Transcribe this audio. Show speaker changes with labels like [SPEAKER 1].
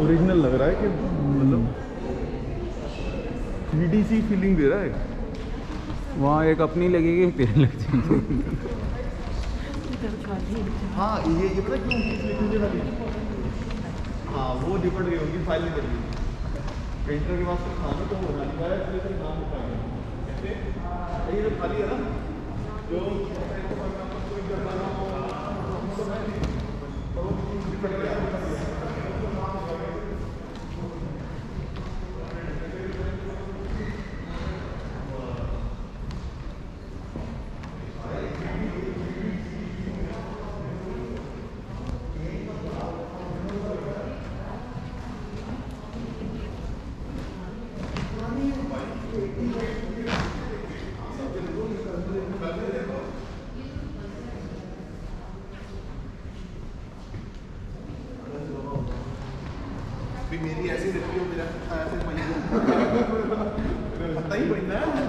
[SPEAKER 1] Original लग रहा है कि मतलब थ्री सी फीलिंग दे रहा है?
[SPEAKER 2] वहाँ एक अपनी लगेगी एक तेरे लग जाएगी।
[SPEAKER 1] हाँ ये ये पता क्यों हाँ वो डिफरेंट गई उनकी फ़ाइल नहीं बदली पेंटर के पास तो था ना तो वो बना लिखा है इसलिए फिर नाम लिखा गया कैसे? ये जो खाली है ना जो कोई करवाना viviría así de frío, mira, ah, hace mañana. Hasta ahí no